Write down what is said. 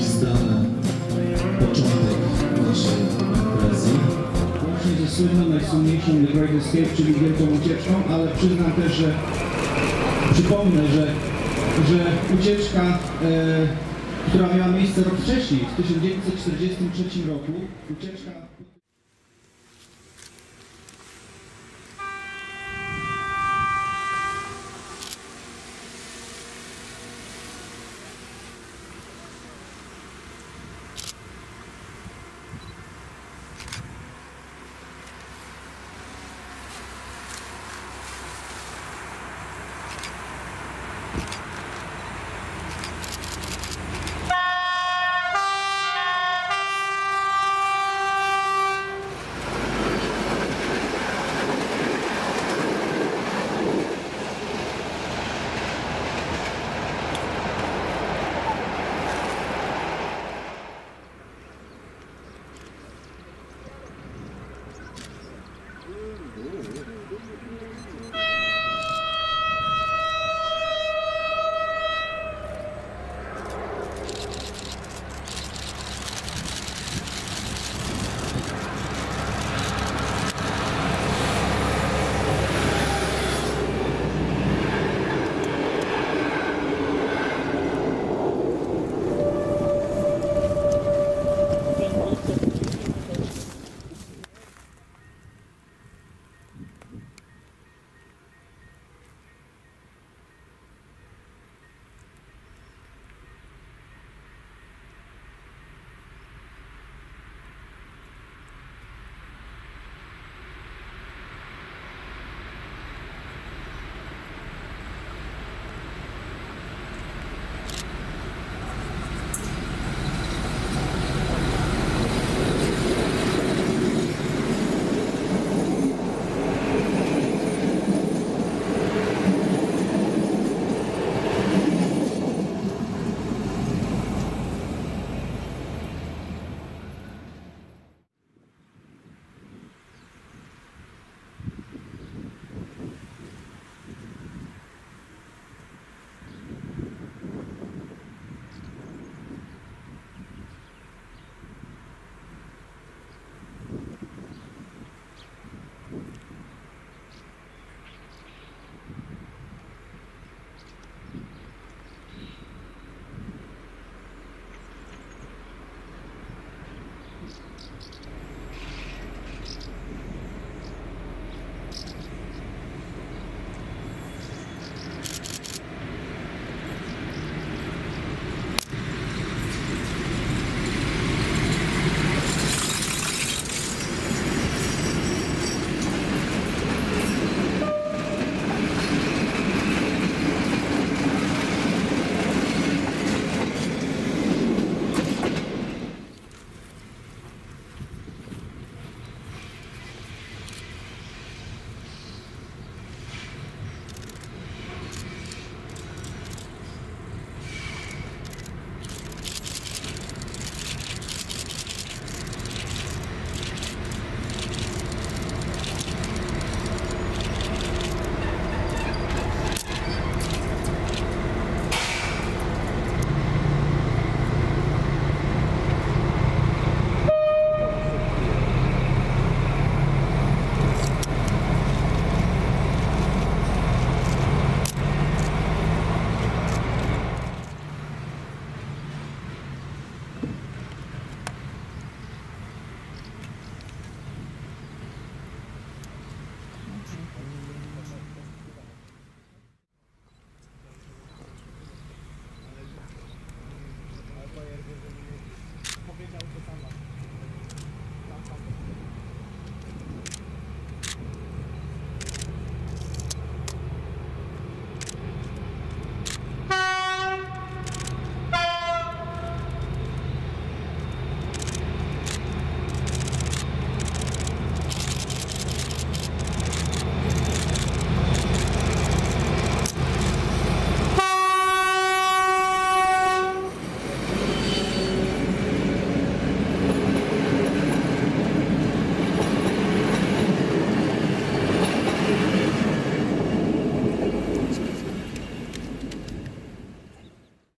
dziś znamy początek naszej imprezy. Właśnie ze słynną, najsłynniejszą The Great Escape, czyli wielką ucieczką, ale przyznam też, że przypomnę, że, że ucieczka, e, która miała miejsce rok wcześniej, w 1943 roku, ucieczka... Ooh.